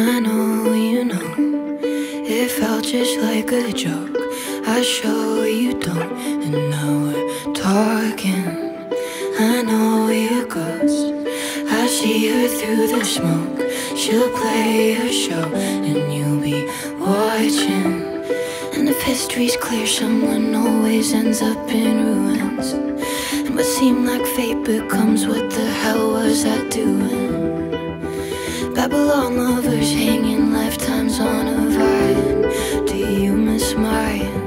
I know you know. It felt just like a joke. I show you don't And now we're talking. I know your ghost. I see her through the smoke. She'll play her show And you'll be watching. And if history's clear Someone always ends up in ruins. And what seemed like fate Becomes what the hell was I doing? Babylon lovers hanging lifetimes on a vine. Do you miss my